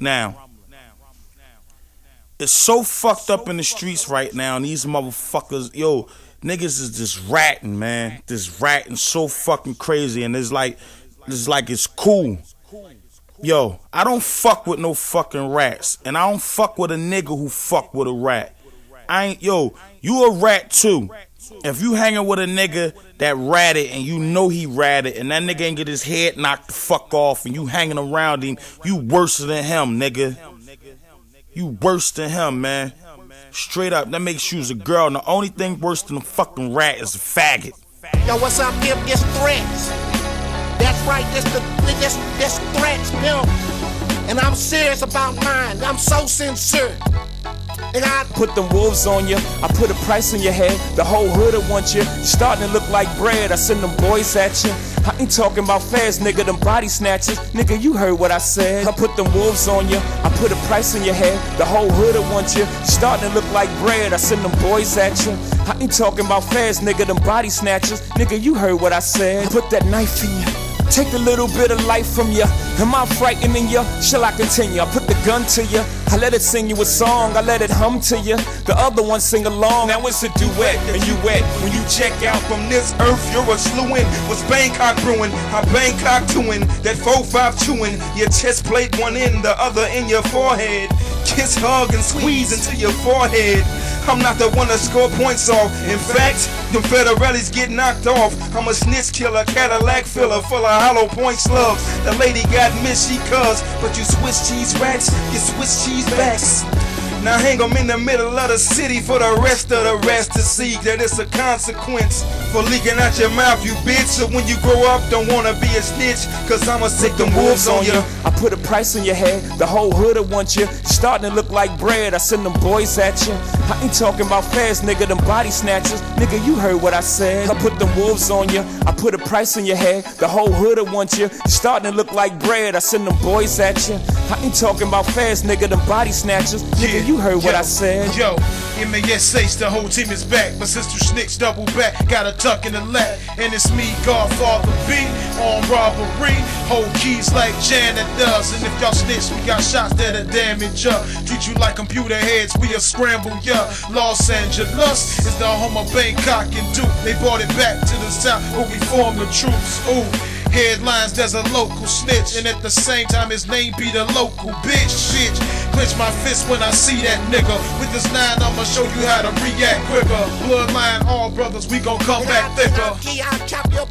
Now, it's so fucked up in the streets right now, and these motherfuckers, yo, niggas is just ratting, man. Just ratting so fucking crazy, and it's like, it's like it's cool. Yo, I don't fuck with no fucking rats, and I don't fuck with a nigga who fuck with a rat. I ain't, yo, you a rat too. If you hanging with a nigga that ratted and you know he ratted and that nigga ain't get his head knocked the fuck off and you hanging around him, you worse than him, nigga. You worse than him, man. Straight up, that makes you as a girl. And the only thing worse than a fucking rat is a faggot. Yo, what's up, Pimp? It's threats. That's right, this the this this threats, Pimp. And I'm serious about mine. I'm so sincere. And I put them wolves on you. I put a price on your head. The whole hood will want you. Starting to look like bread. I send them boys at you. I ain't talking about fast, nigga, them body snatchers. Nigga, you heard what I said. I put them wolves on you. I put a price on your head. The whole hood will want you. Starting to look like bread. I send them boys at you. I ain't talking about fast, nigga, them body snatchers. Nigga, you heard what I said. I put that knife in you. Take a little bit of life from you. Am I frightening you? Shall I continue? I put the gun to you. I let it sing you a song. I let it hum to you. The other one sing along. Now it's a duet and you wet. When you check out from this earth, you're a slewin'. Was Bangkoc brewing? How Bangkoc doing? That 4-5 chewing. Your chest plate one in, the other in your forehead. Kiss, hug, and squeeze into your forehead. I'm not the one to score points off. In fact, the Federellis get knocked off. I'm a snitch killer, Cadillac filler, full of hollow point slugs. The lady got miss, she cuz, but you Swiss cheese rats, you Swiss cheese backs. Now hang them in the middle of the city for the rest of the rest to see that it's a consequence for leaking out your mouth, you bitch. So when you grow up, don't wanna be a snitch, cause I'ma sick them wolves on you. I put a price on your head, the whole hood will want you. Starting to look like bread, I send them boys at you. I ain't talking about fast, nigga, them body snatchers. Nigga, you heard what I said. I put them wolves on you, I put a price on your head, the whole hood will want you. Starting to look like bread, I send them boys at you. I ain't talking about fast, nigga, them body snatchers. Nigga, Yeah. you heard what I said. Yo, MASH, the whole team is back. My sister Schnicks double back, got a tuck in the lap. And it's me, Godfather B, on robbery. Hold keys like Janet does. And if y'all snitch, we got shots that'll damage ya. Treat you like computer heads, we'll scramble ya. Los Angeles is the home of Bangkoc and Duke. They brought it back to the south where we formed the troops. Ooh. Headlines, there's a local snitch, and at the same time, his name be the local bitch. Bitch, clench my fist when I see that nigga. With this nine, I'ma show you how to react quicker. Bloodline, all brothers, we gon' come back thicker.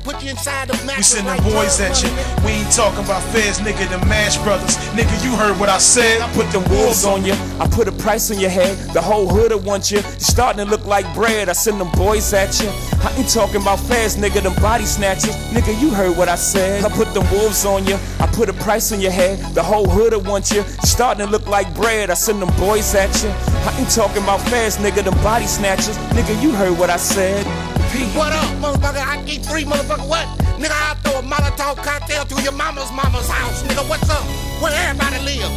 Put you inside the mattress. We send like boys at you. We ain't talking about feds, nigga, the Mash Brothers. Nigga, you heard what I said. I put them wolves on you. I put a price on your head. The whole hood will want you. You starting to look like bread. I send them boys at you. I ain't talking about fast, nigga, them body snatchers. Nigga, you heard what I said. I put them wolves on you. I put a price on your head. The whole hood will want you. You starting to look like bread. I send them boys at you. I ain't talking about fast, nigga, them body snatchers. Nigga, you heard what I said. What up, motherfucker? I get three, motherfucker. What? Nigga, I'll throw a Molotov cocktail to your mama's mama's house. Nigga, what's up? Where everybody live?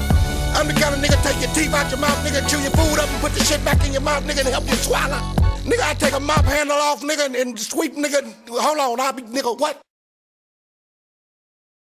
I'm the kind of nigga take your teeth out your mouth, nigga, chew your food up and put the shit back in your mouth, nigga, and help you swallow. Nigga, I take a mop handle off, nigga, and sweep, nigga. Hold on, I'll be, nigga, what?